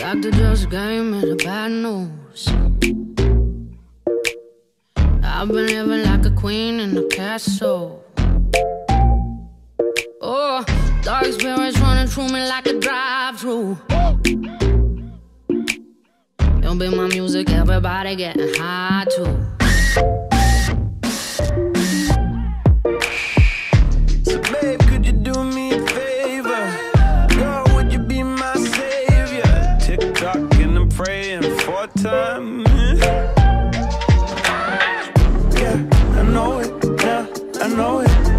Doctor just gave me the bad news. I've been living like a queen in a castle. Oh, dark spirits running through me like a drive-through. Don't be my music, everybody getting high too. praying for time. Yeah, I know it, yeah, I know it.